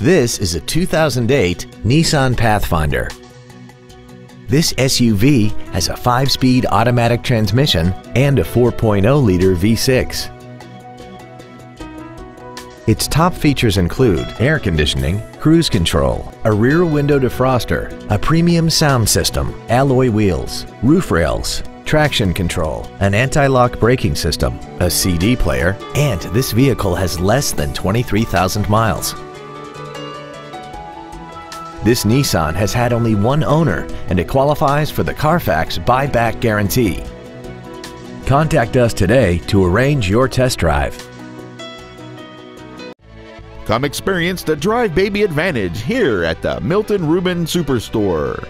This is a 2008 Nissan Pathfinder. This SUV has a 5-speed automatic transmission and a 4.0-liter V6. Its top features include air conditioning, cruise control, a rear window defroster, a premium sound system, alloy wheels, roof rails, traction control, an anti-lock braking system, a CD player, and this vehicle has less than 23,000 miles. This Nissan has had only one owner and it qualifies for the Carfax buyback guarantee. Contact us today to arrange your test drive. Come experience the Drive Baby Advantage here at the Milton Ruben Superstore.